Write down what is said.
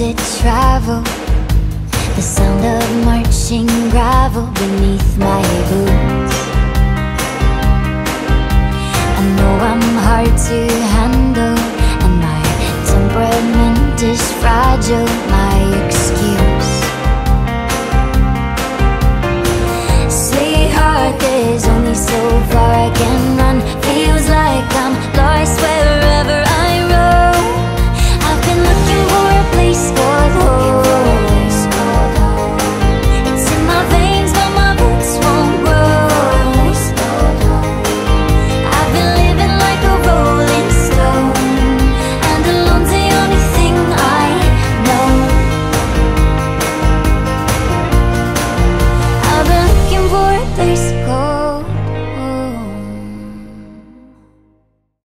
it travel? The sound of marching gravel beneath my boots I know I'm hard